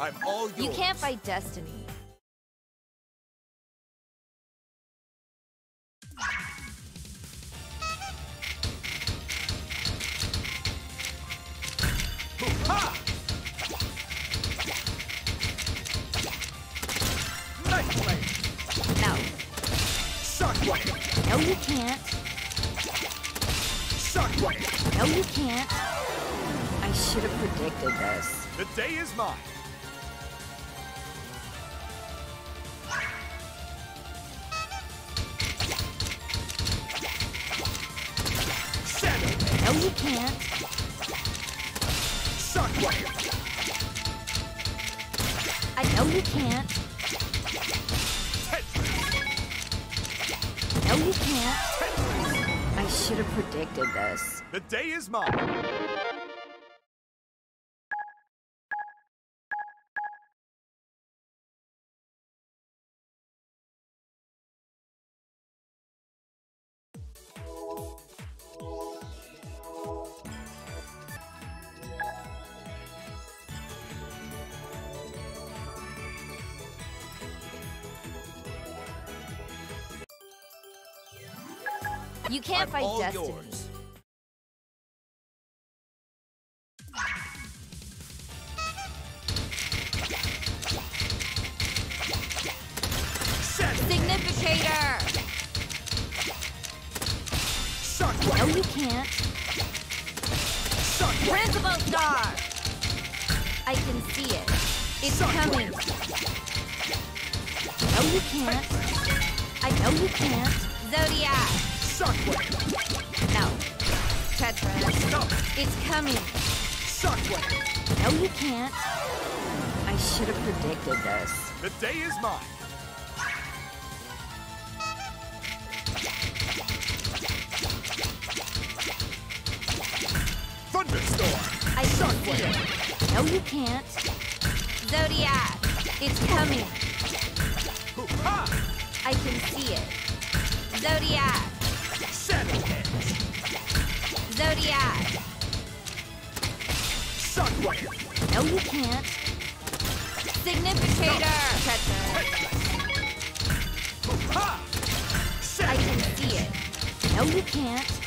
I'm all yours. You can't fight destiny. You can't I'm fight destiny. Yours. Shockwave! No, you can't. Zodiac, it's coming. I can see it. Zodiac. Shadowheads. Zodiac. Shockwave. No, you can't. Significator. I can see it. No, you can't.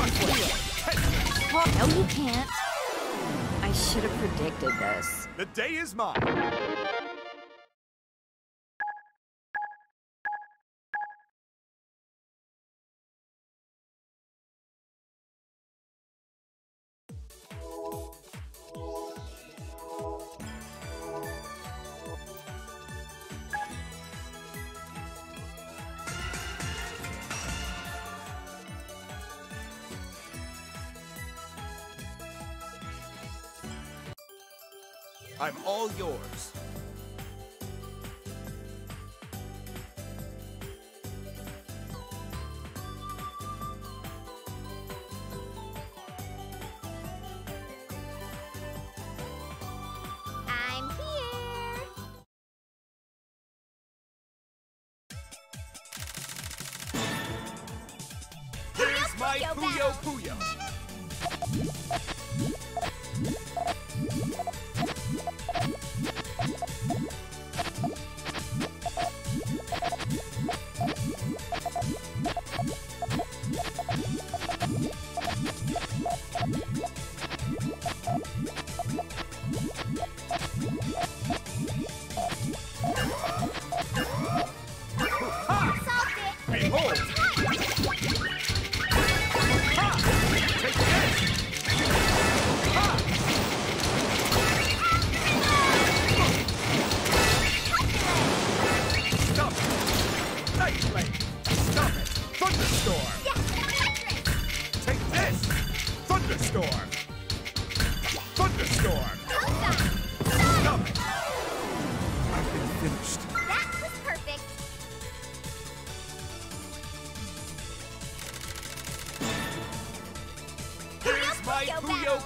No, you can't. I should have predicted this. The day is mine.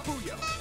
Booyah!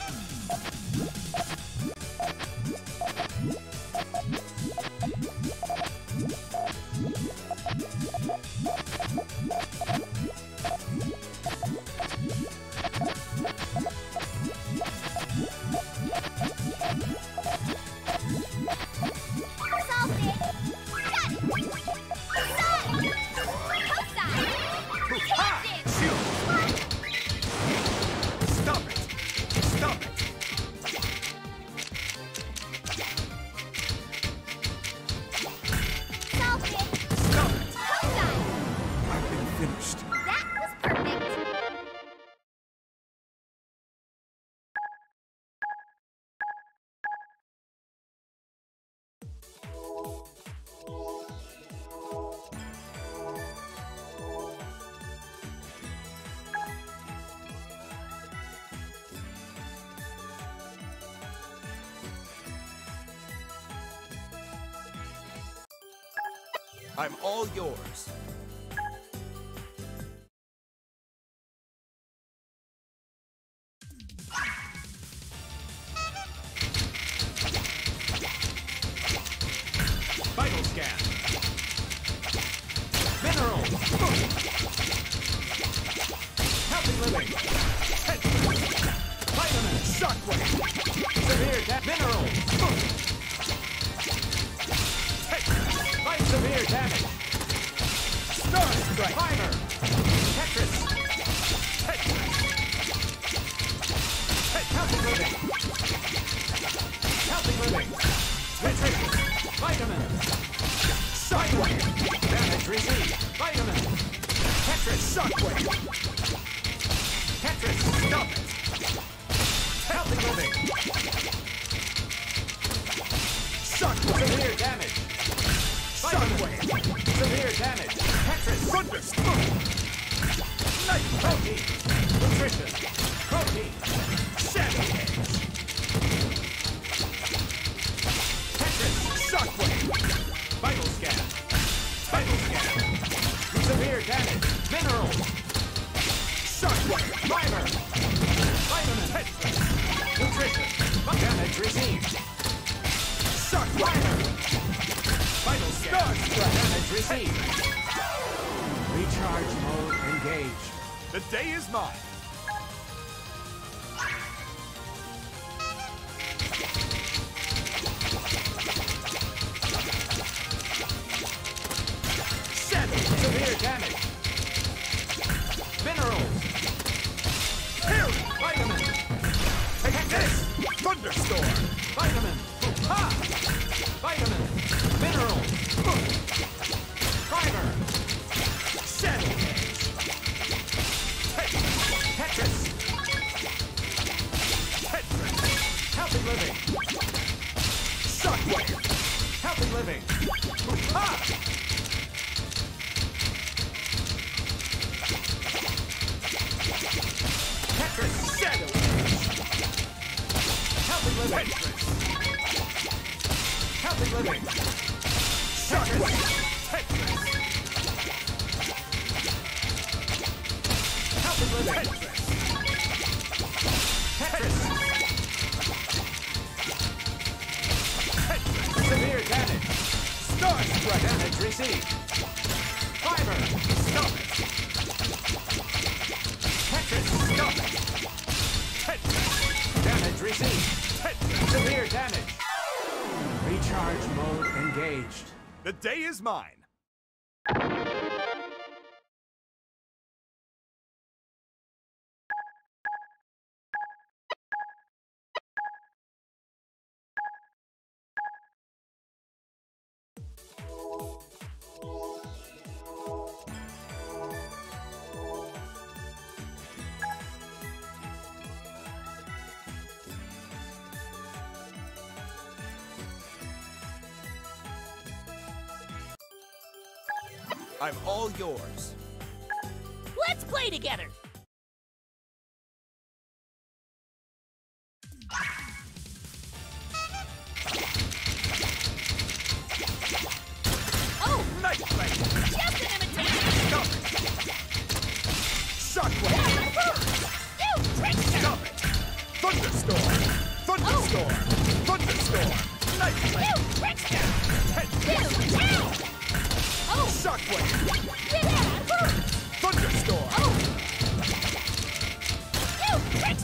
I'm all yours. Charge Recharge mode engaged. The day is mine. I'm all yours. Let's play together. Take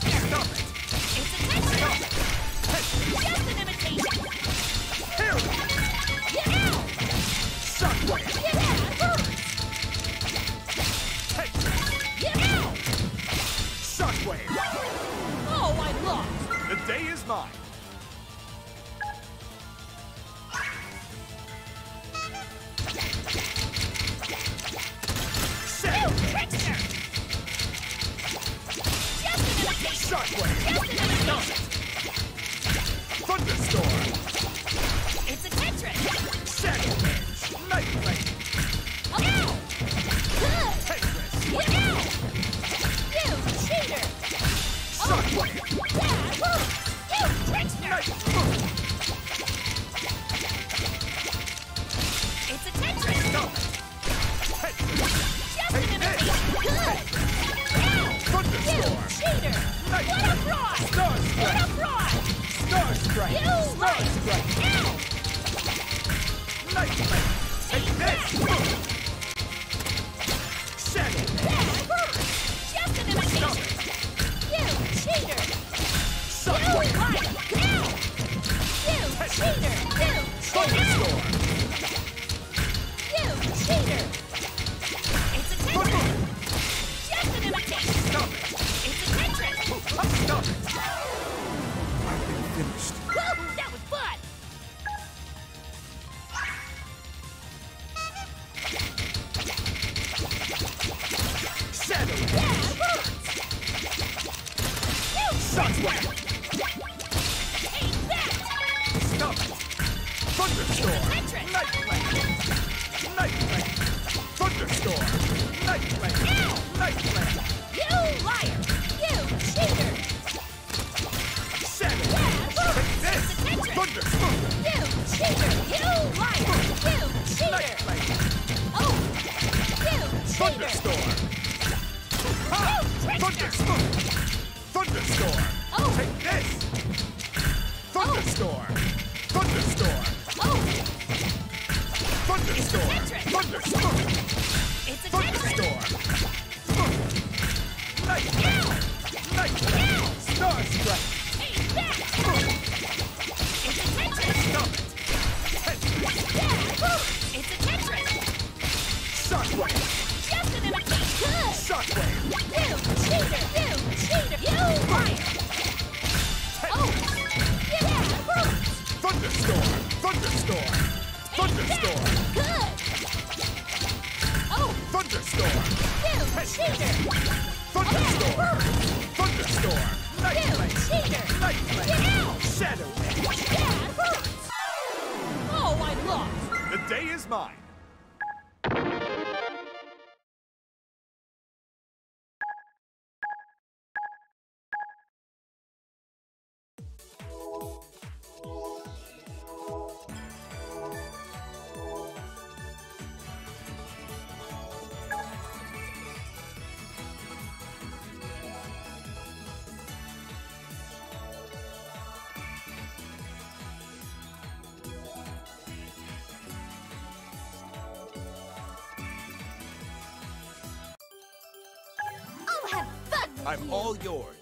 I'm all yours.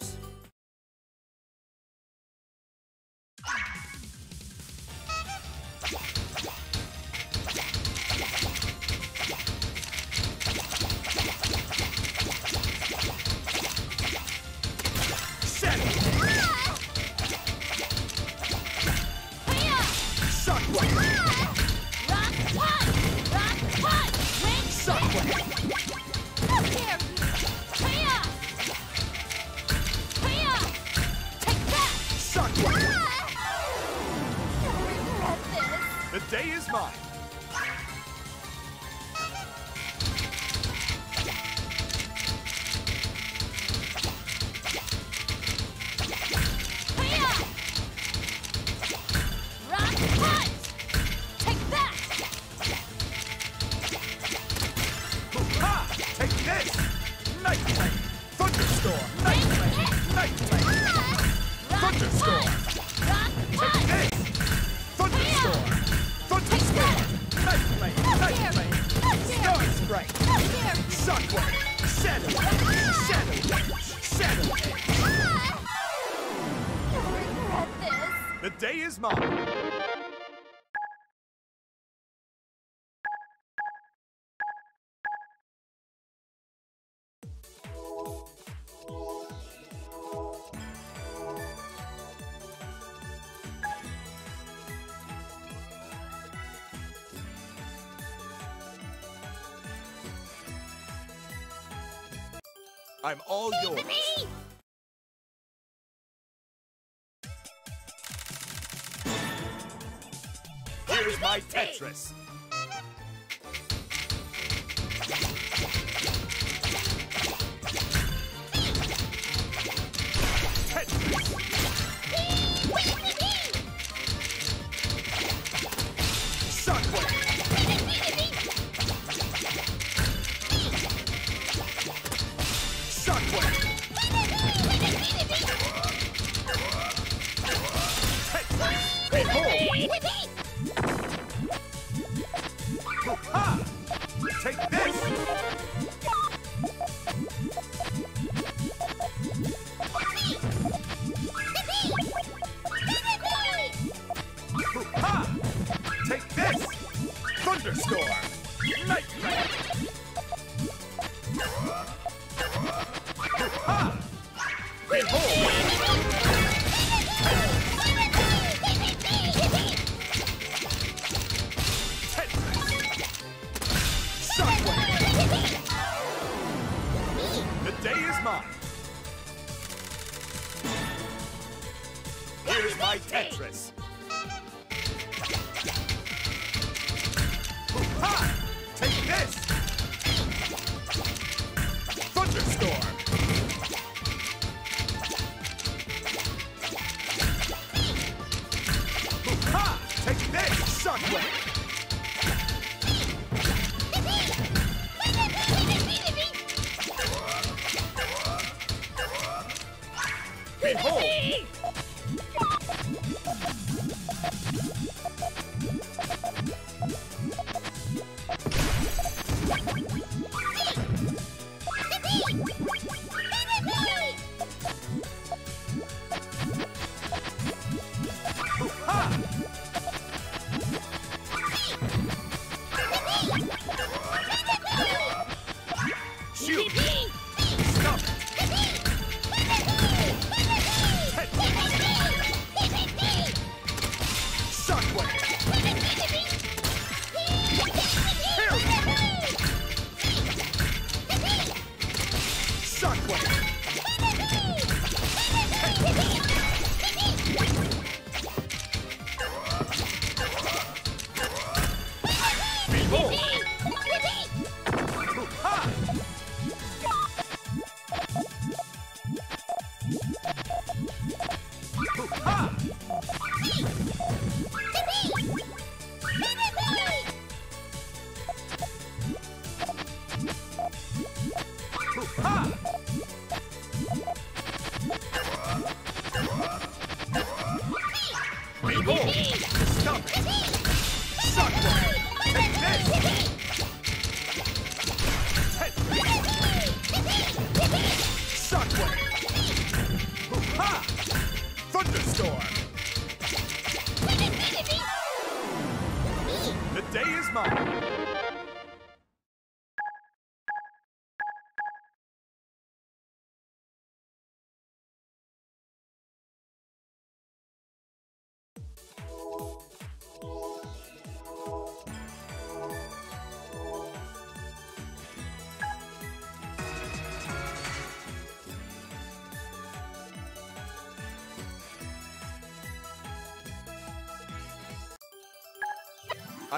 I'm all yours. Me! Here's my. Tetris.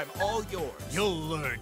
I'm all yours. You'll learn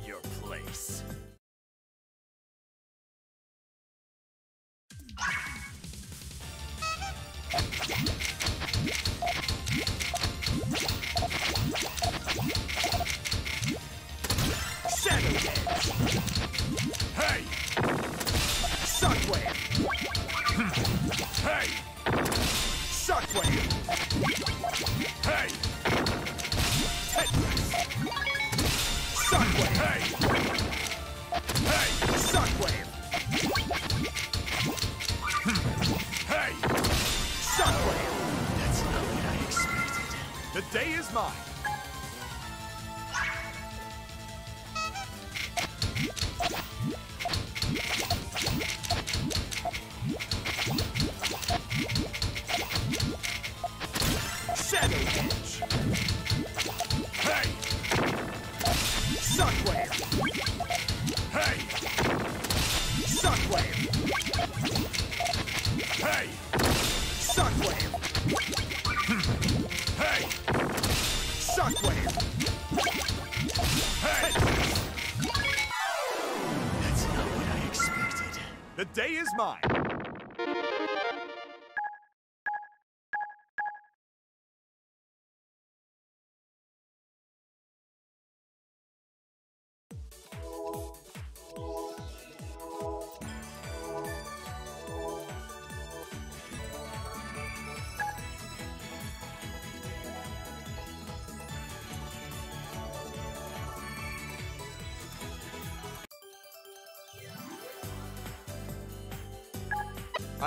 mine!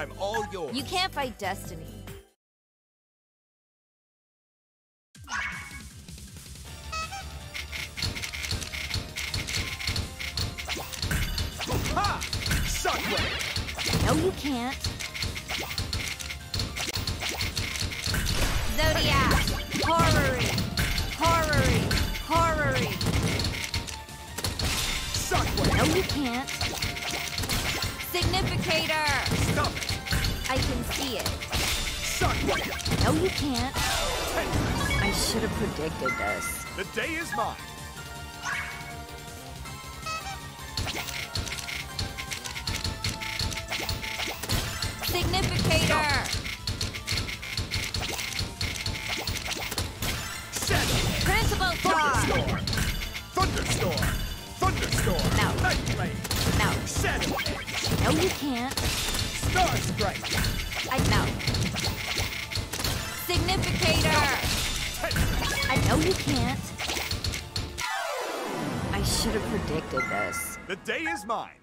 I'm all yours. You can't fight destiny. mine.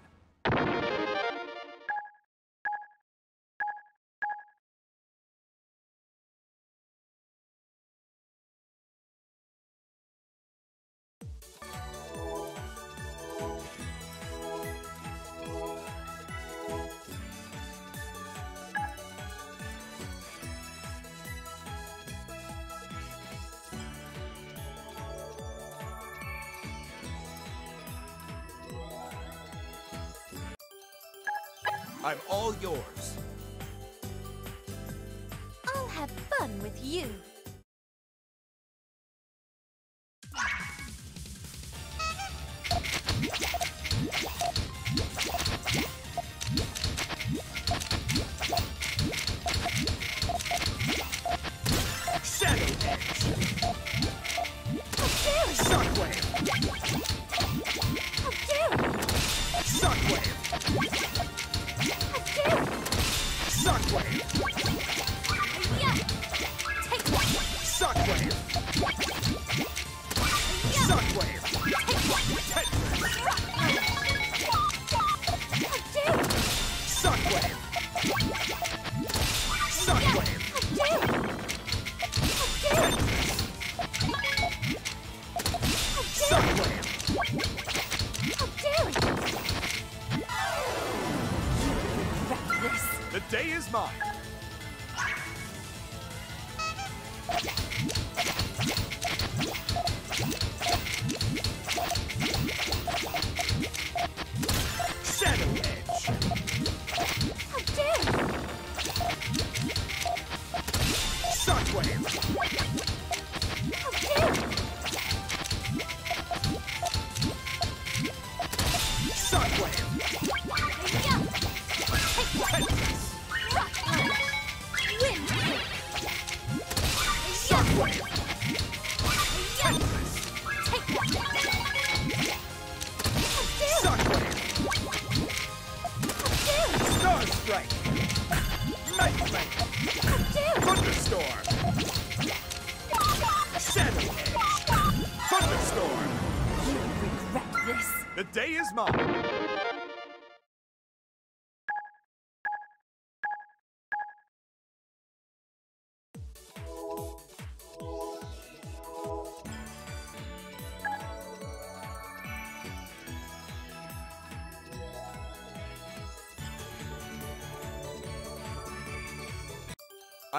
I'm all yours. I'll have fun with you.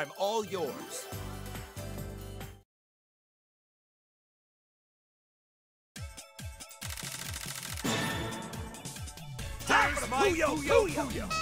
I'm all yours. Time for the Booyah! Booyah! Booyah!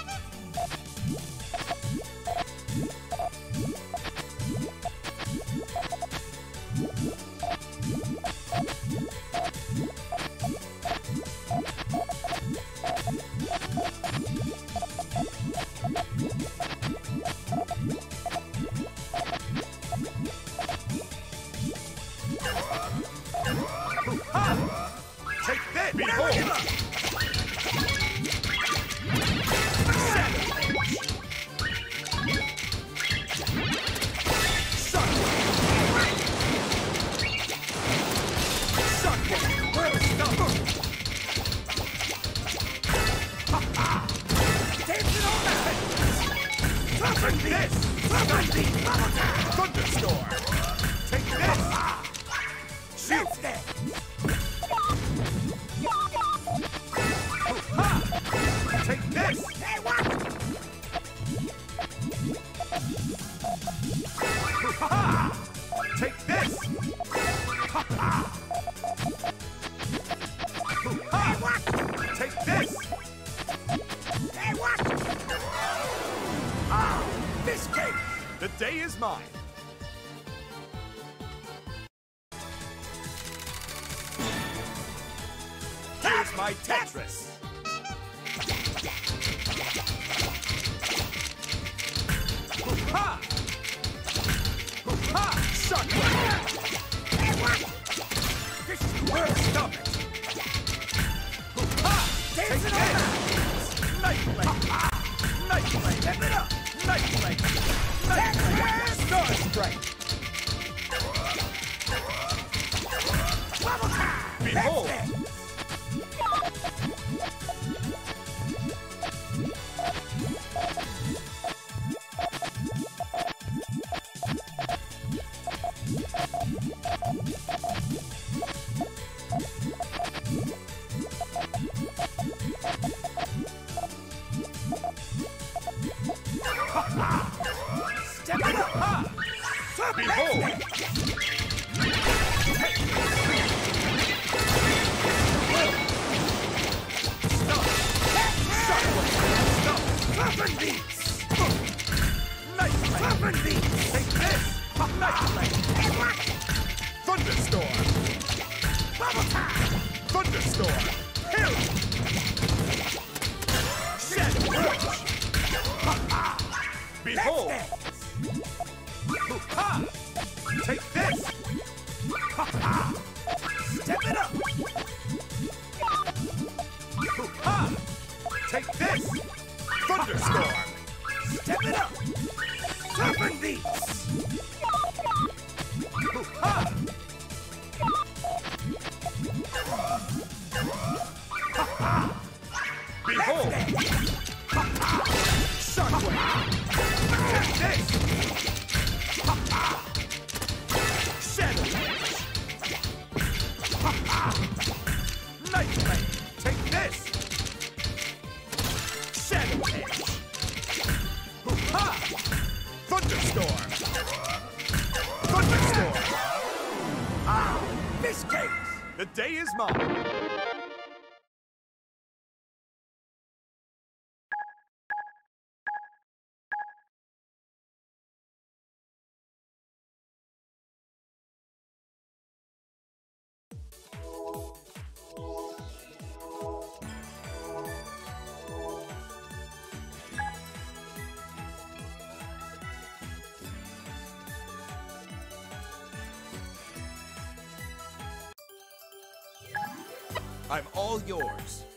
I'm all yours.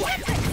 Shockwave!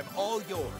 I'm all yours.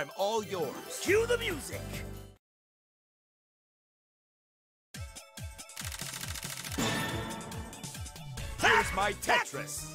I'm all yours. Cue the music! Here's my Tetris.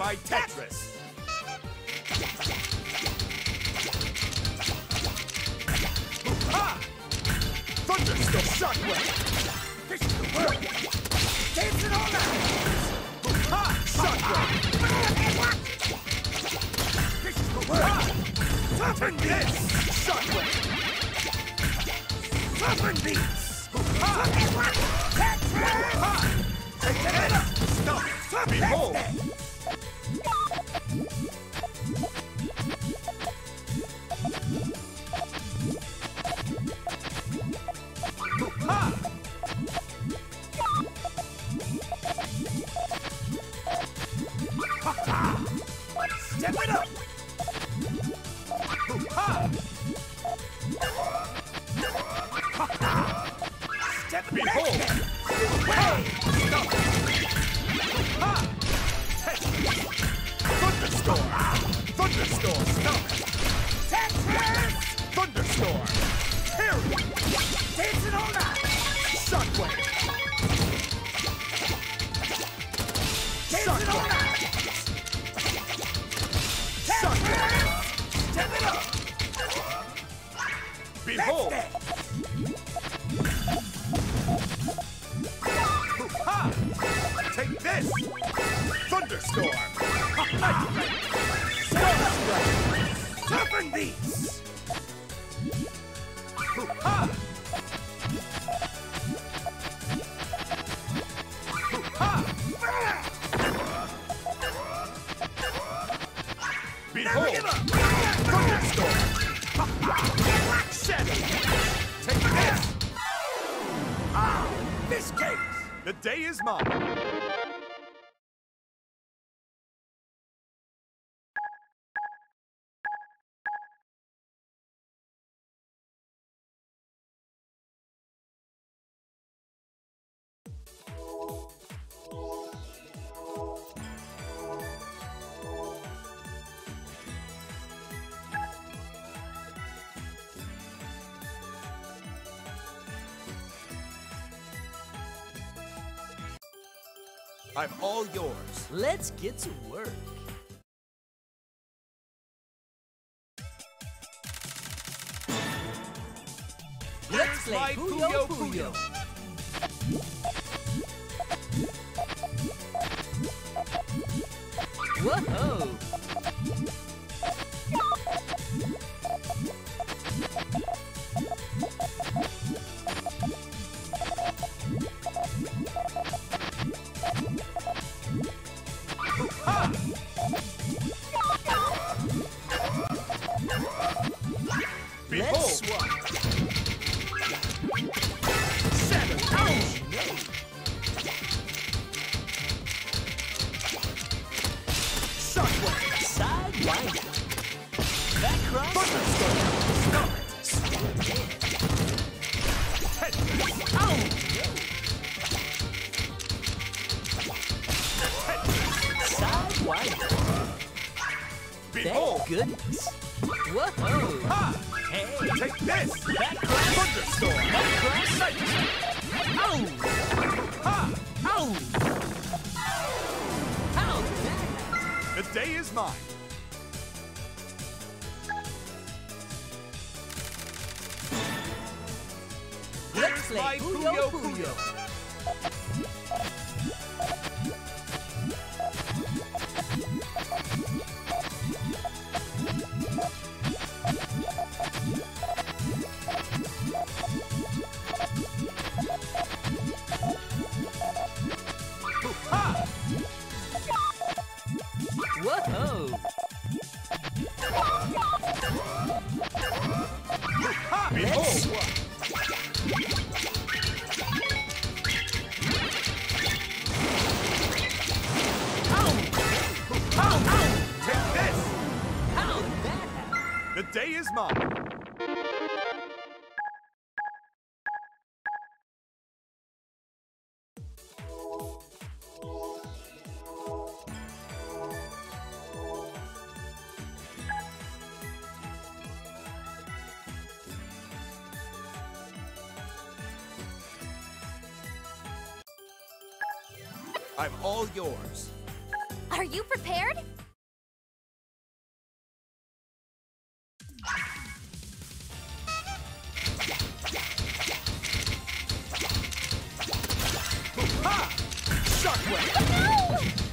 My Tetris. Ha! Thunderstorm Shockwave! This is the world! Dancing all night! Ha! Shockwave! This is the world! Toughen this! Shockwave! Toughen beats! Ha! Ha! Take it up! Stop! Behold! I'm all yours. Let's get to work. Let's play Puyo Puyo. Whoa! I'm all yours. Are you prepared? Ha! Shockwave! No!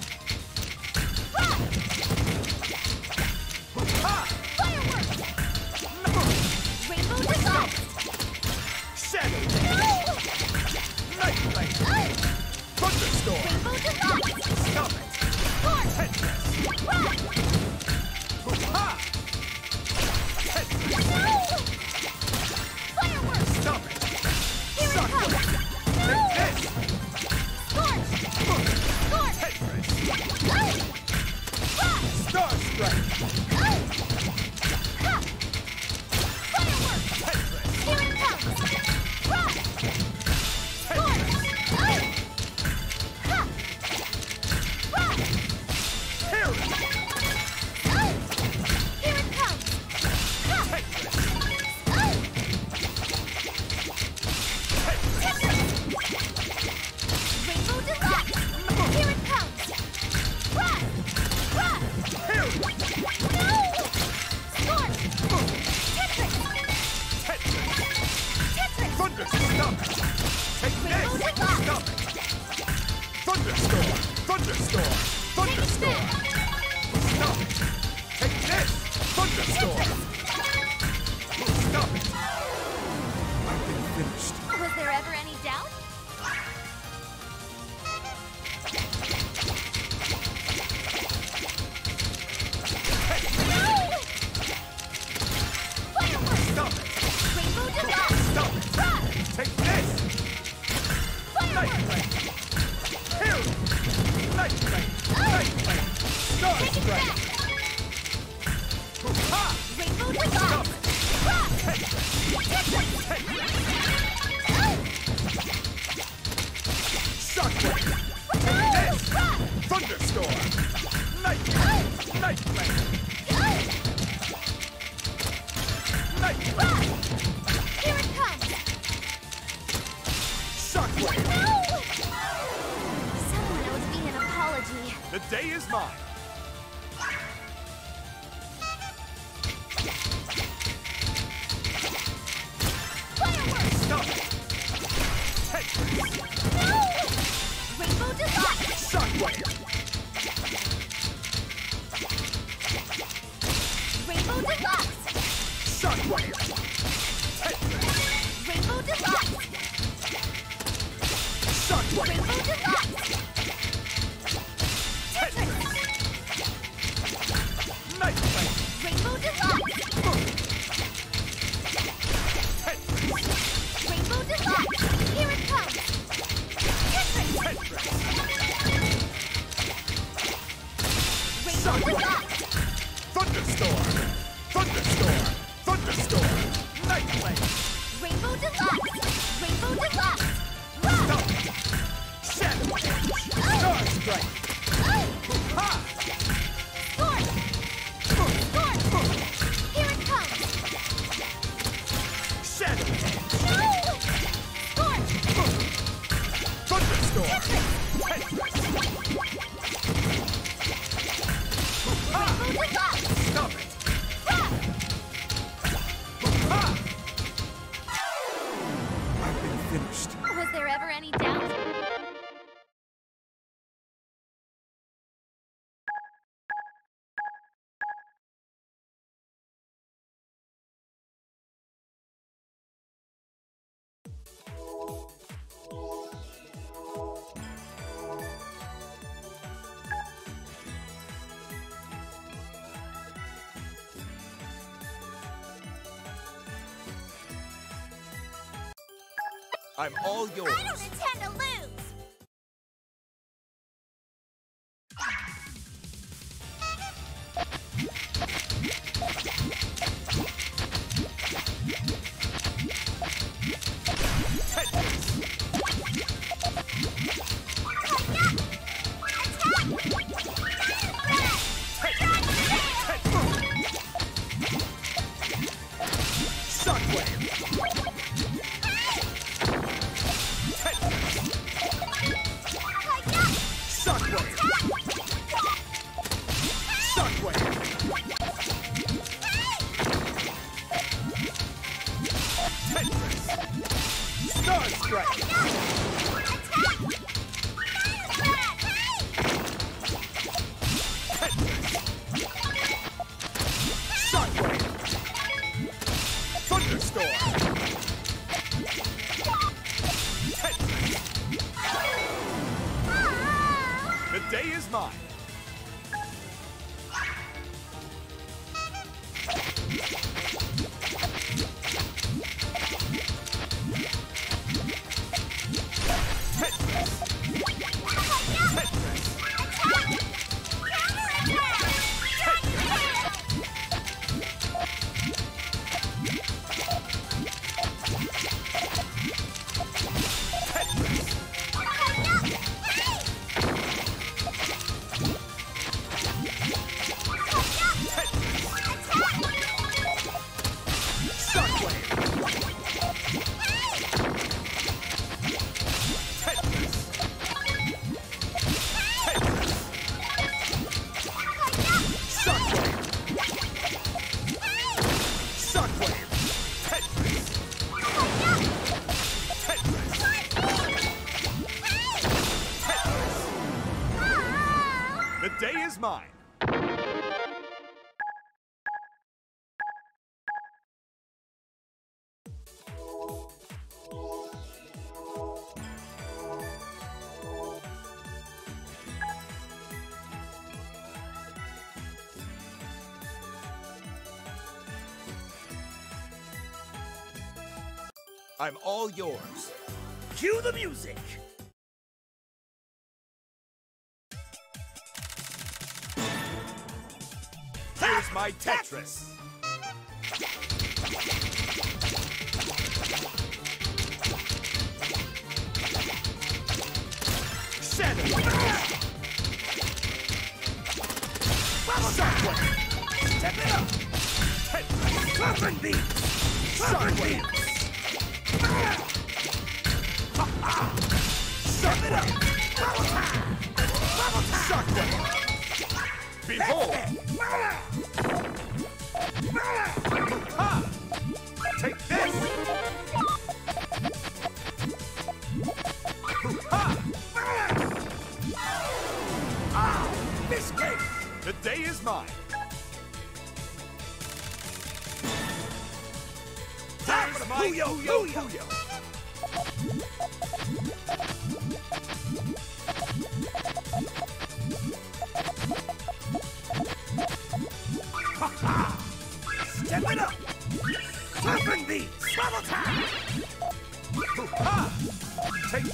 Rainbow Deluxe! I'm all yours. Mine! I'm all yours. Cue the music! Here's my Tetris! Seven. Step it up! Puffin'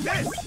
Yes!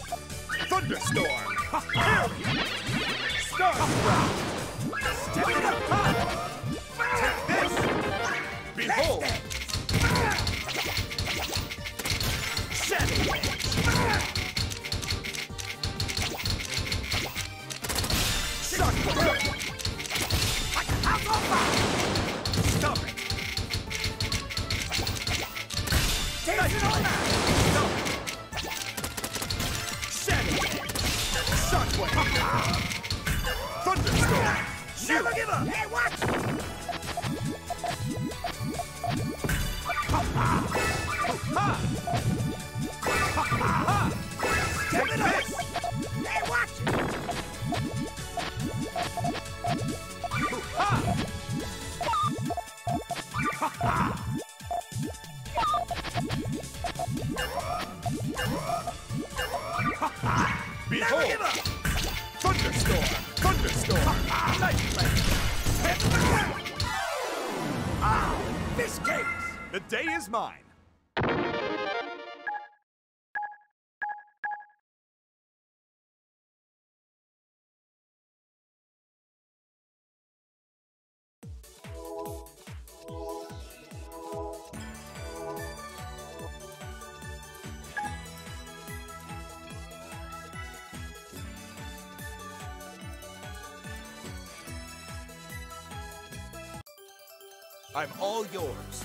I'm all yours.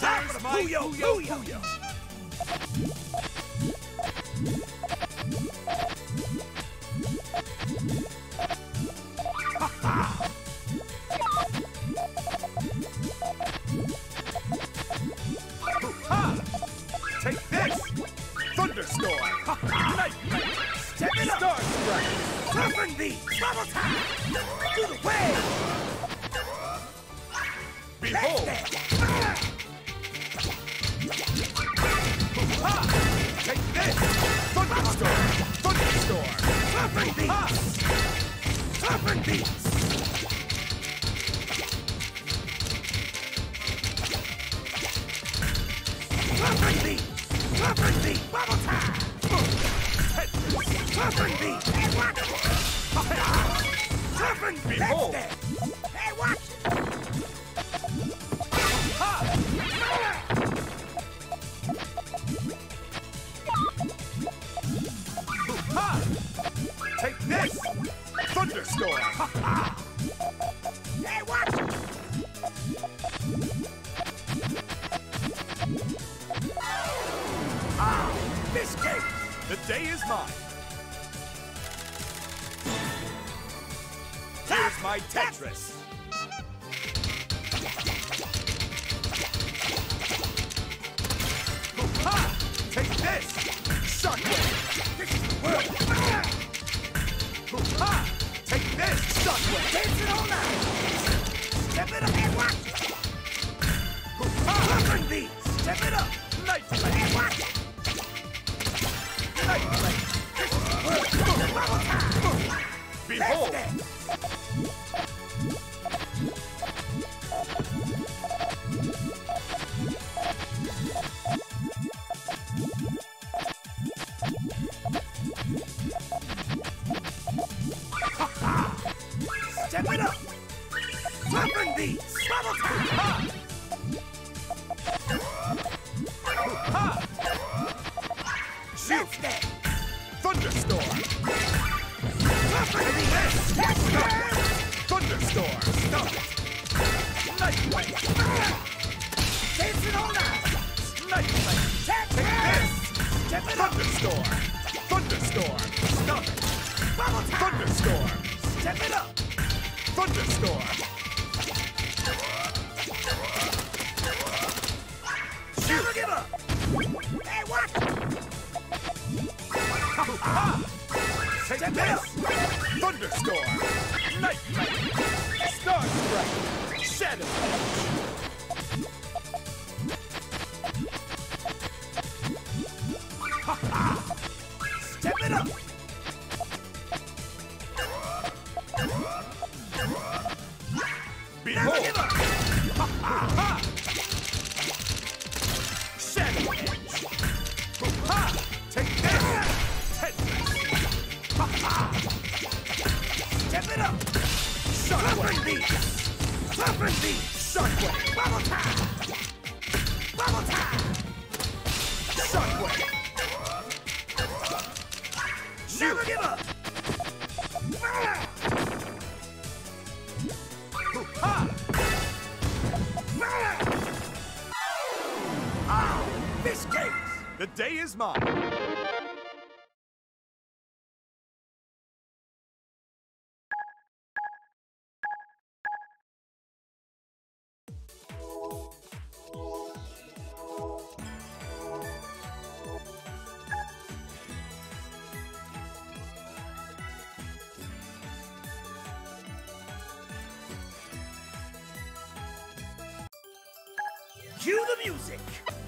Booyah! Booyah! Booyah! Rampage.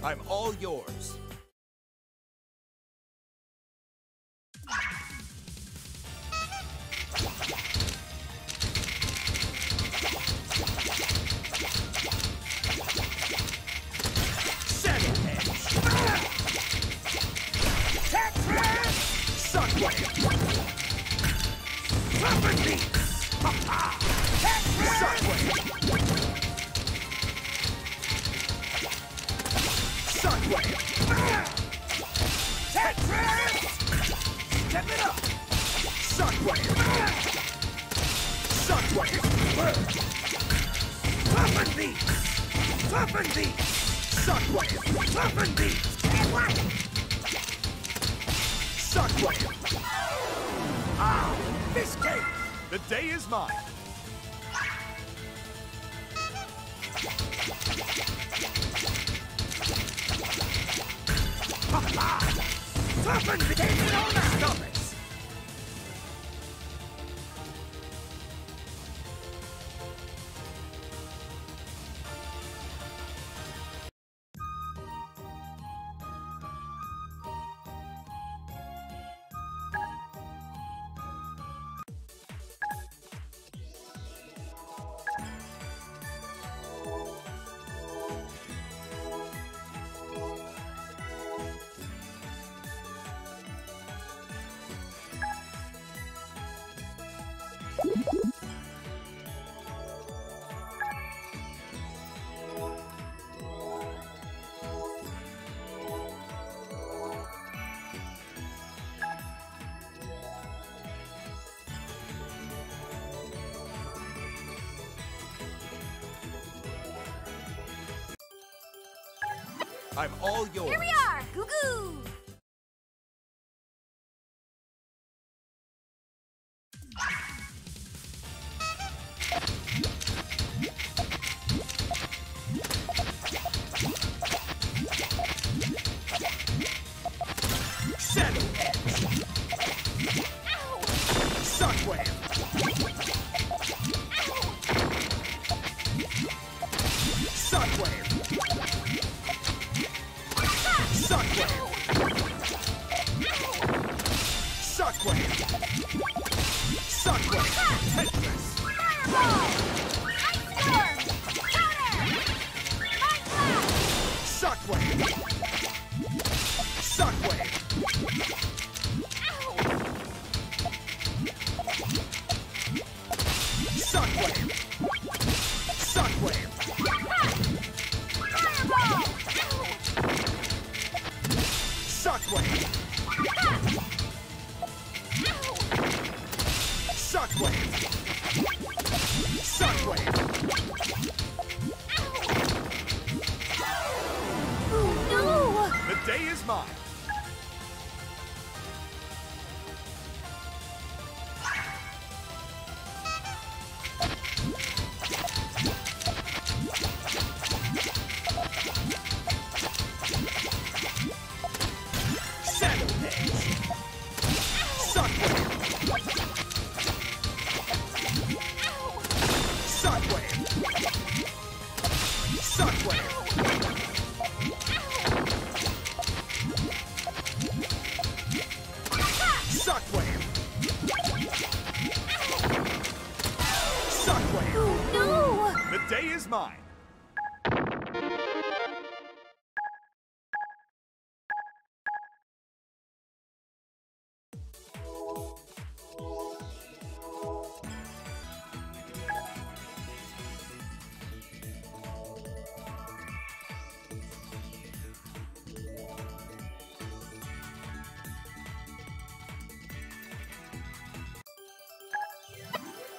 I'm all yours.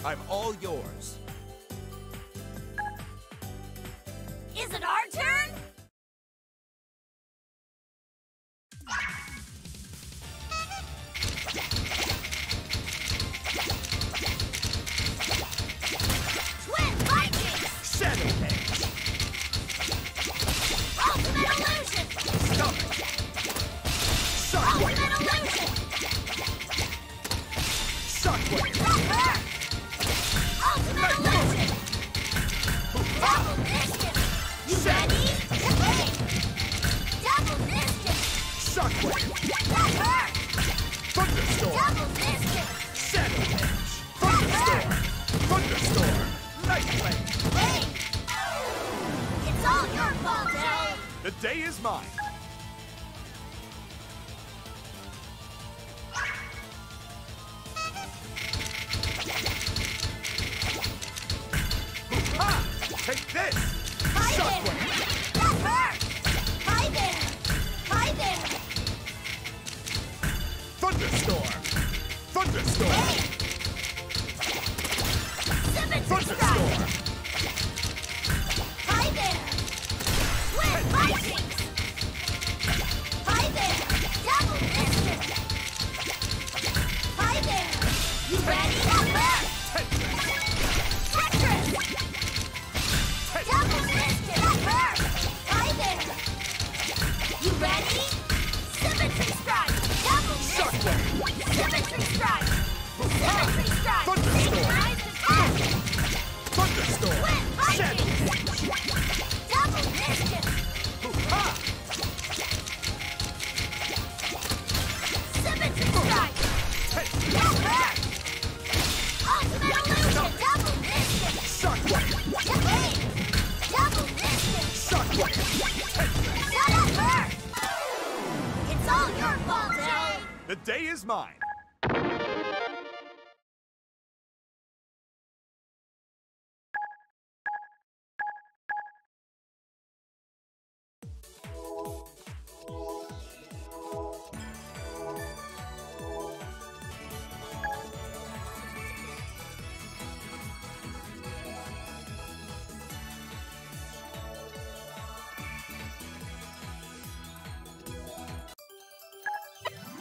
I'm all yours.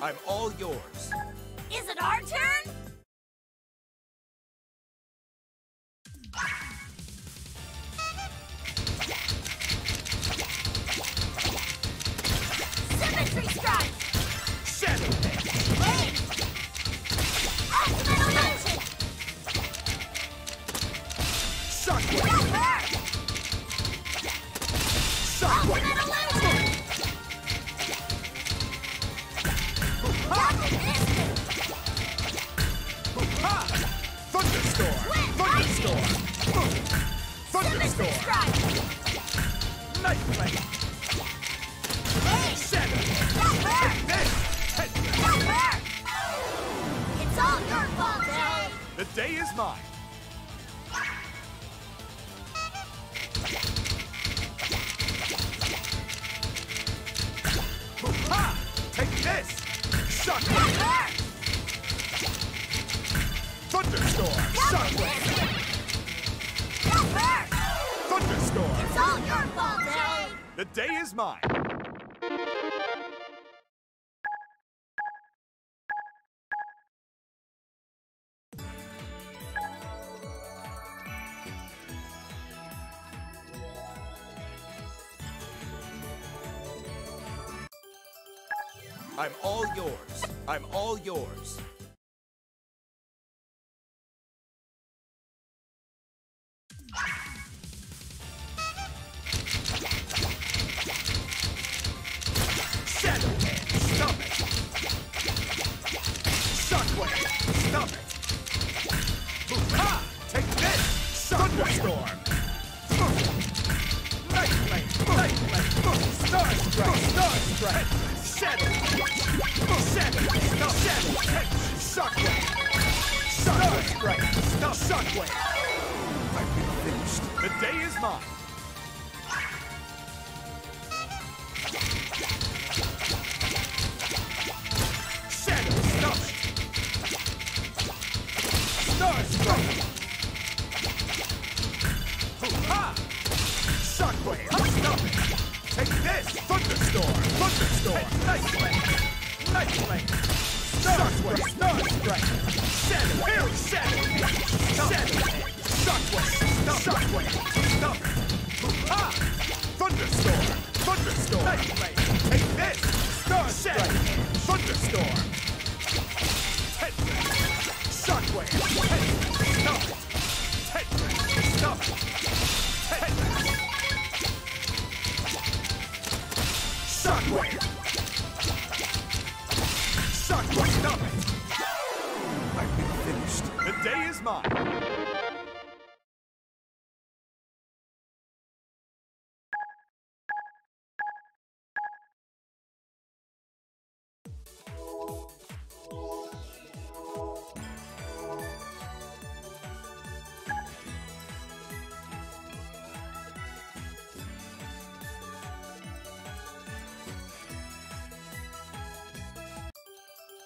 I'm all yours. Is it our turn? mine. I'm all yours. I'm all yours. Like this! Thunderstorm! Thunderstorm! Night Blade! Night Blade! Star Strike! Star Strike! Shadow! Hail Shadow! Shadow! Shockwave! Shockwave! Stop! Ah! Thunderstorm! Thunderstorm! Night Blade! Take this! Star Shadow! Thunderstorm!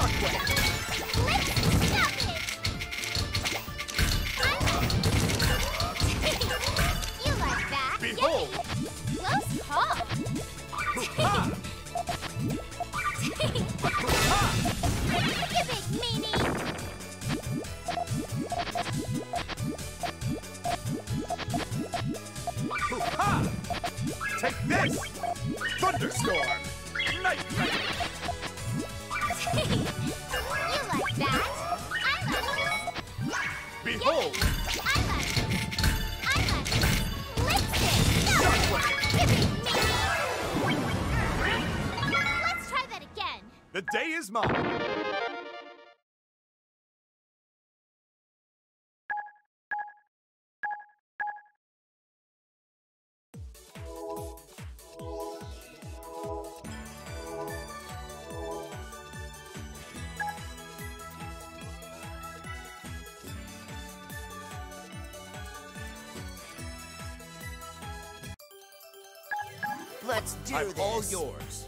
Shockwave! Let's do I'm this. all yours.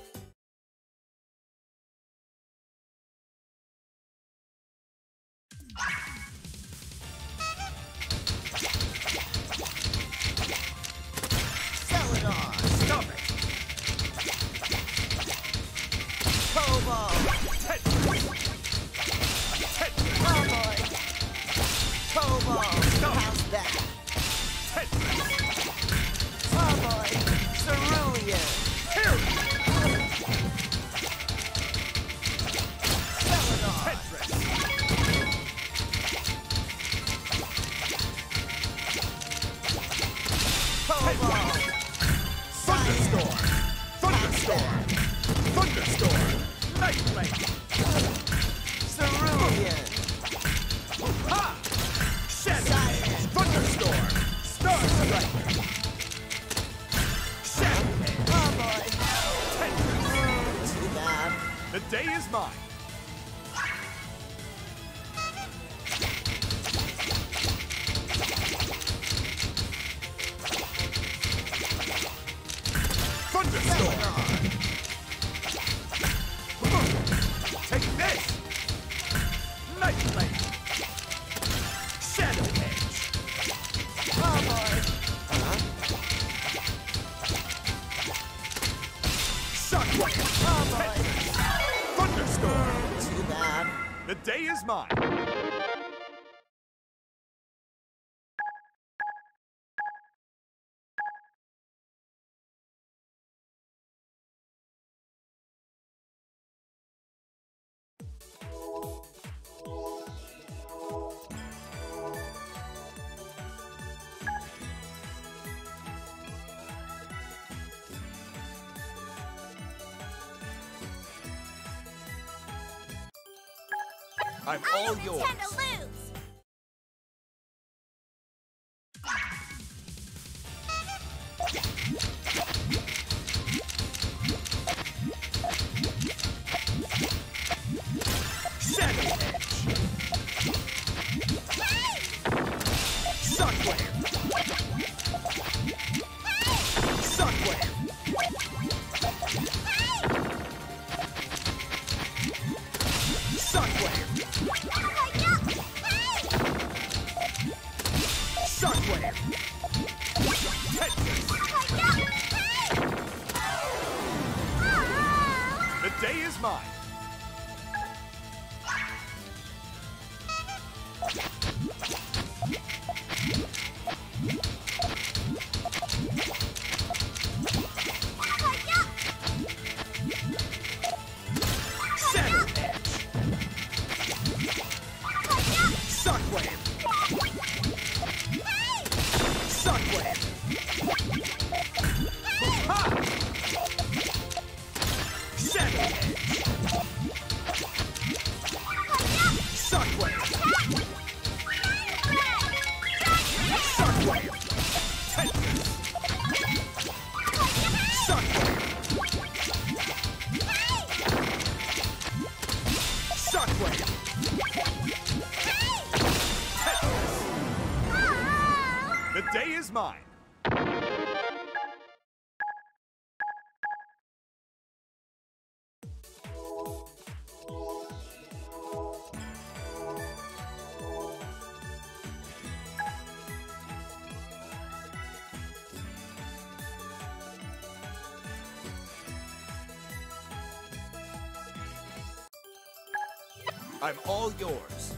The day is mine. yours. I'm all yours.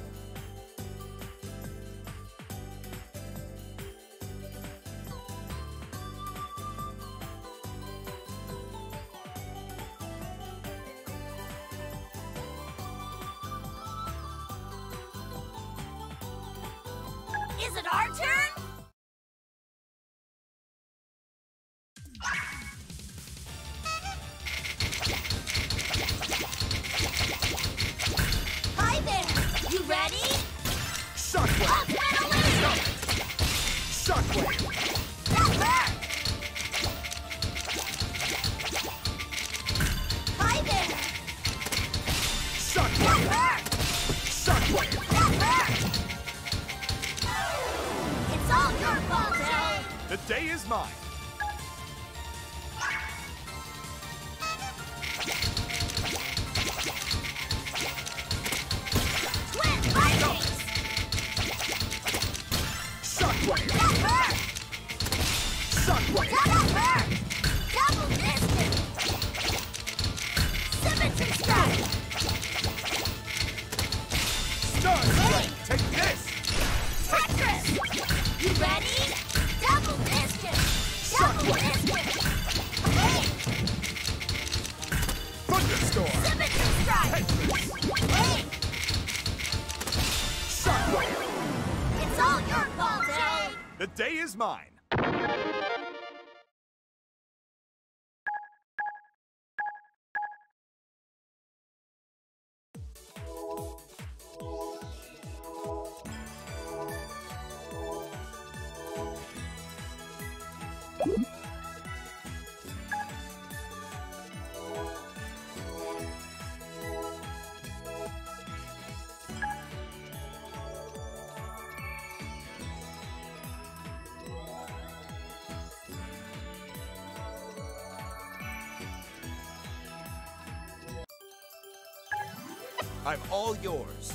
I'm all yours.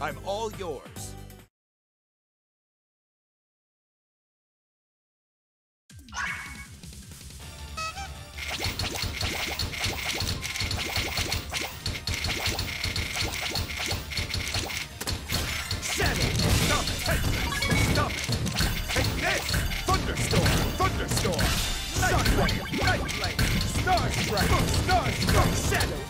I'm all yours. Thunderstorm! Thunderstorm! Nightblade. Nightblade. Starstrike. Starstrike. Star Shadow!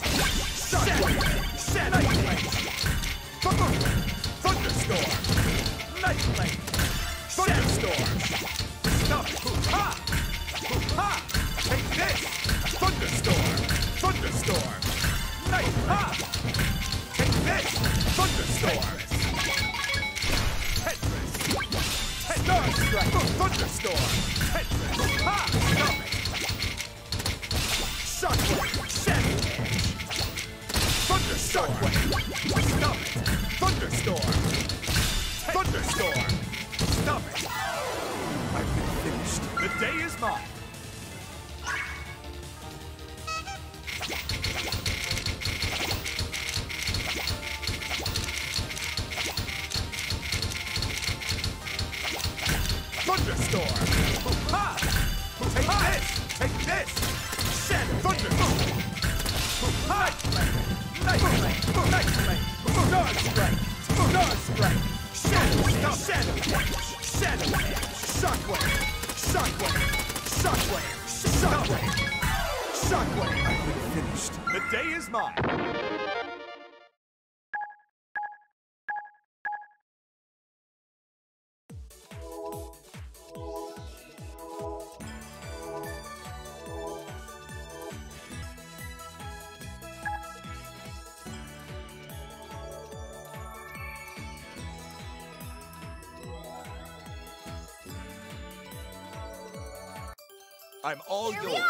I'm all yours.